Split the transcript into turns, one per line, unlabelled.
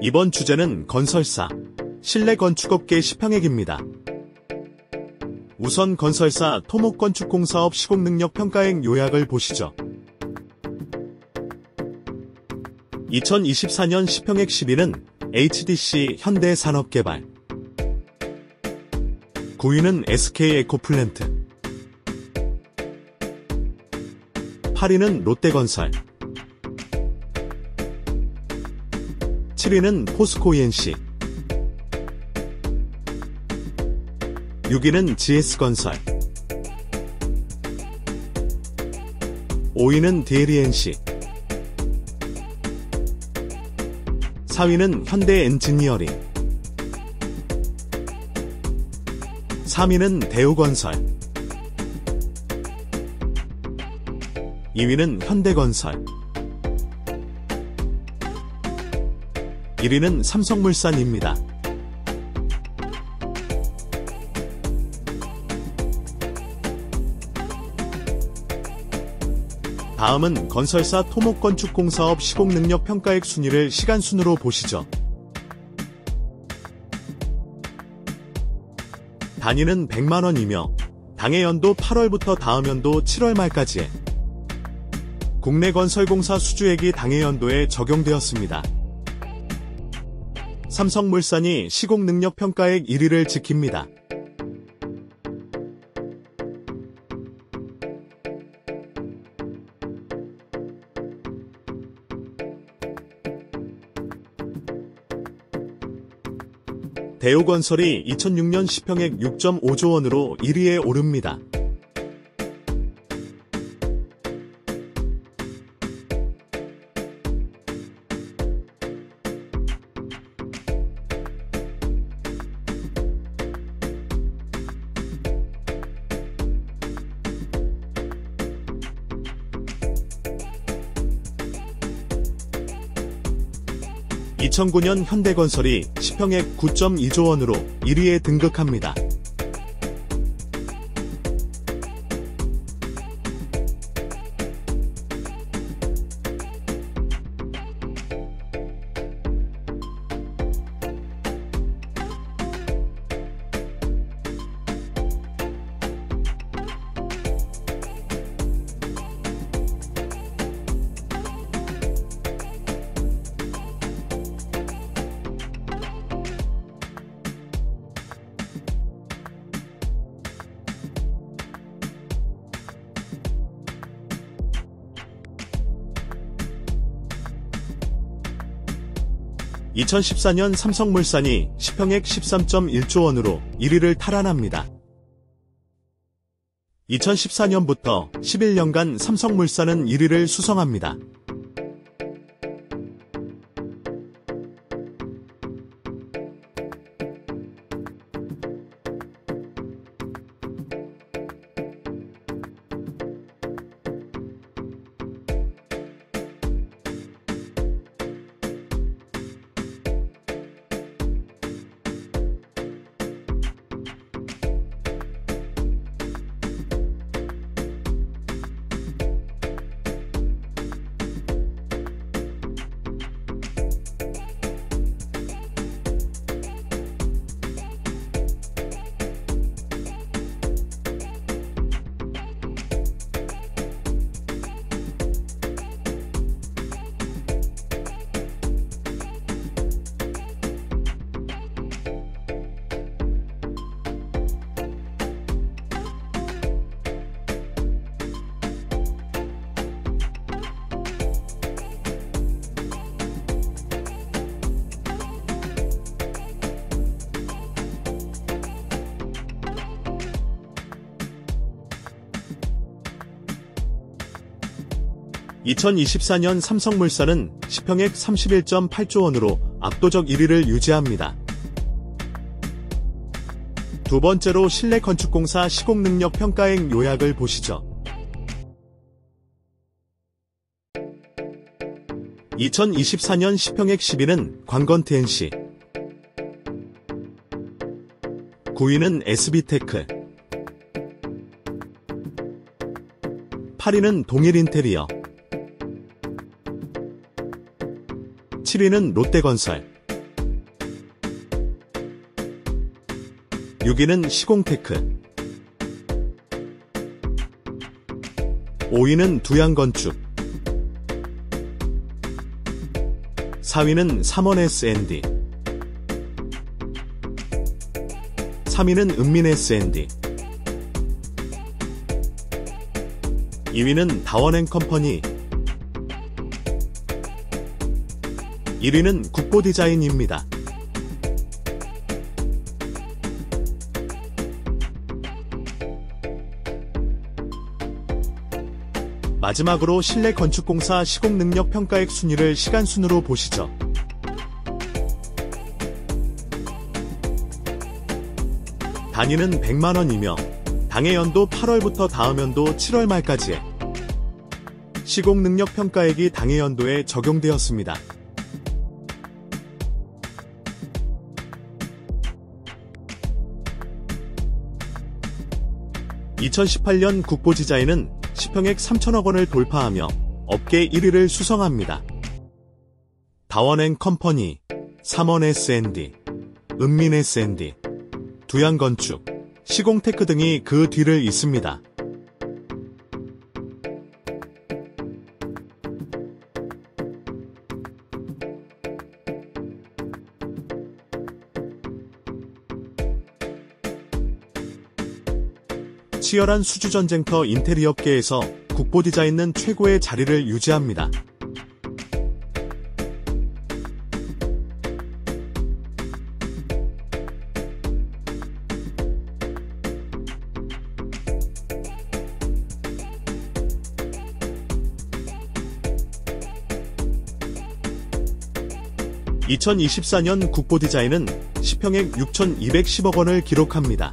이번 주제는 건설사, 실내 건축업계 시평액입니다. 우선 건설사 토목건축공사업 시공능력 평가액 요약을 보시죠. 2024년 시평액 10위는 HDC 현대산업개발 9위는 SK에코플랜트 8위는 롯데건설 7위는 포스코 ENC 6위는 GS건설. 5위는 DLENC 4위는 현대엔지니어링. 3위는 대우건설. 2위는 현대건설 1위는 삼성물산입니다. 다음은 건설사 토목건축공사업 시공능력 평가액 순위를 시간순으로 보시죠. 단위는 100만원이며 당해 연도 8월부터 다음 연도 7월 말까지의 국내 건설공사 수주액이 당해 연도에 적용되었습니다. 삼성물산이 시공능력 평가액 1위를 지킵니다. 대우건설이 2006년 시평액 6.5조 원으로 1위에 오릅니다. (2009년) 현대건설이 시평액 9.2조 원으로 1위에 등극합니다. (2014년) 삼성물산이 시평액 (13.1조 원으로) 1위를 탈환합니다. 2014년부터 11년간 삼성물산은 1위를 수성합니다. (2024년) 삼성물산은 시평액 (31.8조 원으로) 압도적 1위를 유지합니다. 두 번째로 실내 건축공사 시공능력 평가액 요약을 보시죠. 2024년 시평액 10위는 광건트 NC 9위는 SB테크 8위는 동일인테리어 7위는 롯데건설. 6위는 시공테크. 5위는 두양건축. 4위는 삼원S&D 3위는 은민S&D 2위는 다원앤컴퍼니. 1위는 국보 디자인입니다. 마지막으로 실내 건축공사 시공능력 평가액 순위를 시간 순으로 보시죠. 단위는 100만원이며 당해 연도 8월부터 다음 연도 7월 말까지의 시공능력 평가액이 당해 연도에 적용되었습니다. 2018년 국보지자에는 시평액 3천억 원을 돌파하며 업계 1위를 수성합니다. 다원앤 컴퍼니, 삼원 S&D, 은민 S&D, 두양건축, 시공테크 등이 그 뒤를 잇습니다. 치열한 수주전쟁터 인테리어계에서 국보 디자인은 최고의 자리를 유지합니다. (2024년) 국보 디자인은 시평액 (6,210억 원을 기록합니다.